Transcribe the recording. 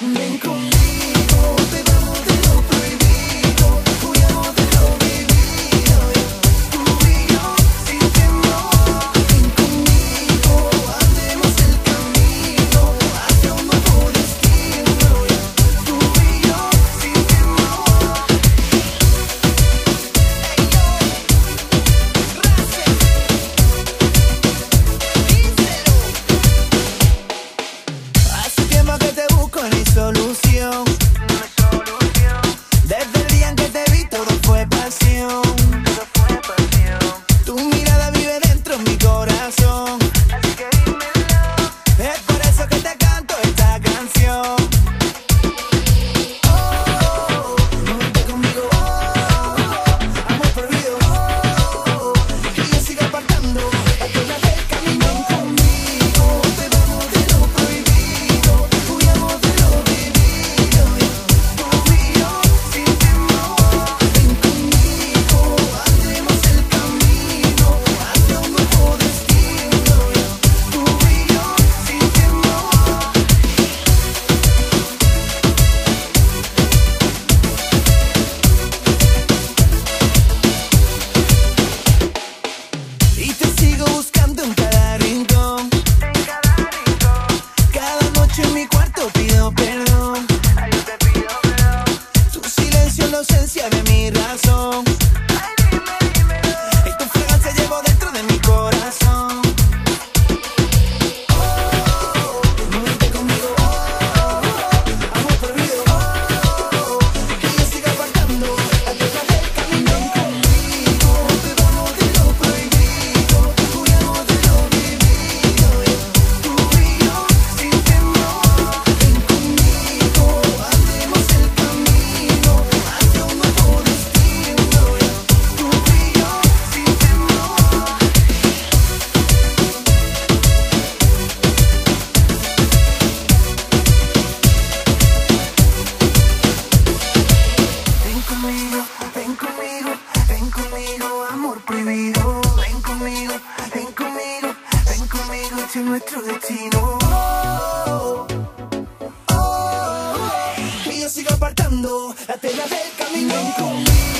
mình cùng đi song. prohibido. Ven conmigo, ven conmigo, ven conmigo, este es nuestro destino. Oh, oh, oh. Y yo sigo apartando la tela del camino. Ven conmigo.